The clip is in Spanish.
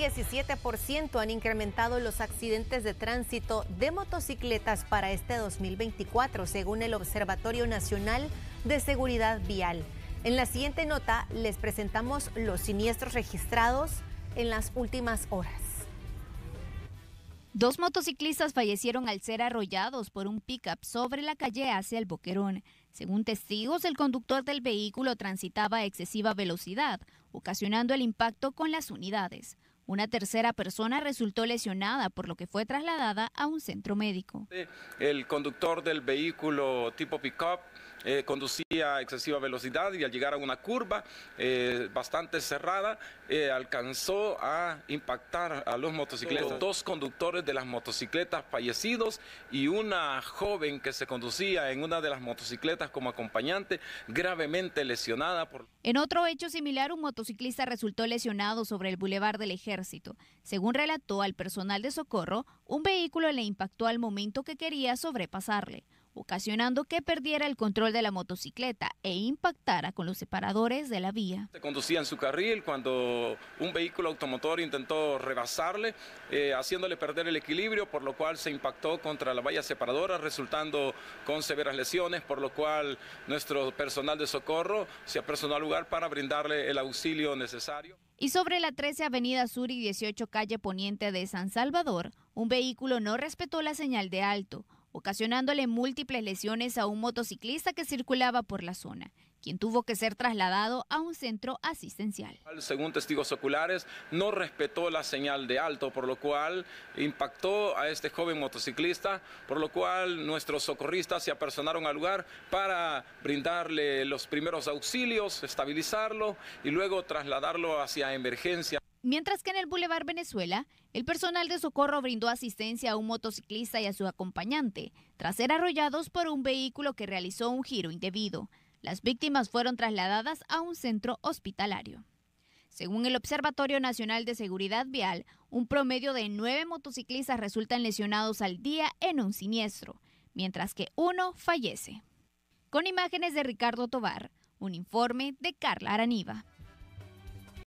17% han incrementado los accidentes de tránsito de motocicletas para este 2024, según el Observatorio Nacional de Seguridad Vial. En la siguiente nota les presentamos los siniestros registrados en las últimas horas. Dos motociclistas fallecieron al ser arrollados por un pickup sobre la calle hacia el Boquerón. Según testigos, el conductor del vehículo transitaba a excesiva velocidad, ocasionando el impacto con las unidades. Una tercera persona resultó lesionada, por lo que fue trasladada a un centro médico. El conductor del vehículo tipo pickup eh, conducía a excesiva velocidad y al llegar a una curva eh, bastante cerrada eh, alcanzó a impactar a los motocicletas. Dos conductores de las motocicletas fallecidos y una joven que se conducía en una de las motocicletas como acompañante gravemente lesionada. Por... En otro hecho similar, un motociclista resultó lesionado sobre el bulevar del Ejército. Según relató al personal de socorro, un vehículo le impactó al momento que quería sobrepasarle ocasionando que perdiera el control de la motocicleta e impactara con los separadores de la vía. Se conducía en su carril cuando un vehículo automotor intentó rebasarle, eh, haciéndole perder el equilibrio, por lo cual se impactó contra la valla separadora, resultando con severas lesiones, por lo cual nuestro personal de socorro se apersonó al lugar para brindarle el auxilio necesario. Y sobre la 13 Avenida Sur y 18 Calle Poniente de San Salvador, un vehículo no respetó la señal de alto ocasionándole múltiples lesiones a un motociclista que circulaba por la zona, quien tuvo que ser trasladado a un centro asistencial. Según testigos oculares, no respetó la señal de alto, por lo cual impactó a este joven motociclista, por lo cual nuestros socorristas se apersonaron al lugar para brindarle los primeros auxilios, estabilizarlo y luego trasladarlo hacia emergencia. Mientras que en el Boulevard Venezuela, el personal de socorro brindó asistencia a un motociclista y a su acompañante, tras ser arrollados por un vehículo que realizó un giro indebido. Las víctimas fueron trasladadas a un centro hospitalario. Según el Observatorio Nacional de Seguridad Vial, un promedio de nueve motociclistas resultan lesionados al día en un siniestro, mientras que uno fallece. Con imágenes de Ricardo Tobar, un informe de Carla Araniva.